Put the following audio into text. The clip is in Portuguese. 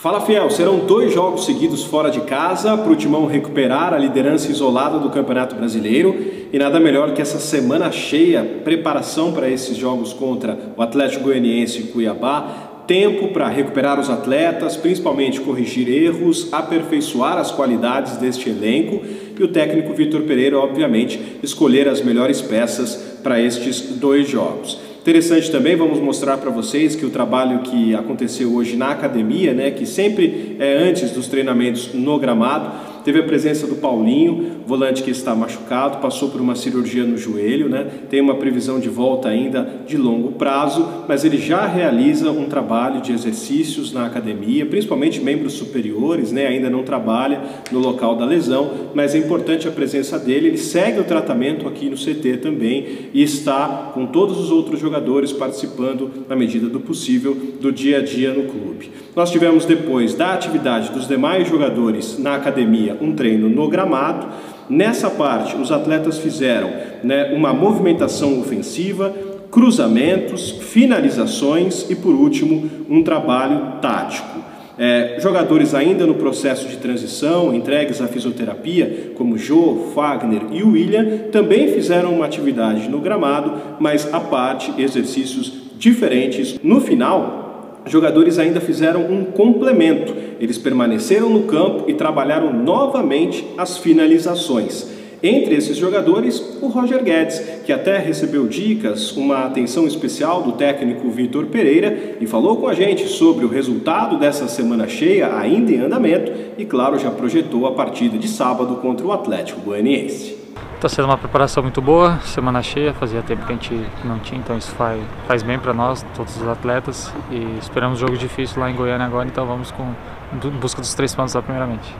Fala Fiel, serão dois jogos seguidos fora de casa para o Timão recuperar a liderança isolada do Campeonato Brasileiro. E nada melhor que essa semana cheia, preparação para esses jogos contra o Atlético Goianiense e Cuiabá, tempo para recuperar os atletas, principalmente corrigir erros, aperfeiçoar as qualidades deste elenco. E o técnico Vitor Pereira, obviamente, escolher as melhores peças para estes dois jogos. Interessante também, vamos mostrar para vocês que o trabalho que aconteceu hoje na academia, né, que sempre é antes dos treinamentos no gramado, teve a presença do Paulinho, volante que está machucado, passou por uma cirurgia no joelho, né? tem uma previsão de volta ainda de longo prazo, mas ele já realiza um trabalho de exercícios na academia, principalmente membros superiores, né? ainda não trabalha no local da lesão, mas é importante a presença dele. Ele segue o tratamento aqui no CT também e está com todos os outros jogadores participando, na medida do possível, do dia a dia no clube. Nós tivemos depois da atividade dos demais jogadores na academia um treino no gramado. Nessa parte, os atletas fizeram né, uma movimentação ofensiva, cruzamentos, finalizações e, por último, um trabalho tático. É, jogadores ainda no processo de transição, entregues à fisioterapia, como Jô, Fagner e William, também fizeram uma atividade no gramado, mas à parte exercícios diferentes. No final, jogadores ainda fizeram um complemento. Eles permaneceram no campo e trabalharam novamente as finalizações. Entre esses jogadores, o Roger Guedes, que até recebeu dicas, uma atenção especial do técnico Vitor Pereira e falou com a gente sobre o resultado dessa semana cheia ainda em andamento e, claro, já projetou a partida de sábado contra o Atlético Goianiense. Está sendo uma preparação muito boa, semana cheia, fazia tempo que a gente não tinha, então isso faz, faz bem para nós, todos os atletas. E esperamos um jogo difícil lá em Goiânia agora, então vamos com busca dos três pontos lá primeiramente.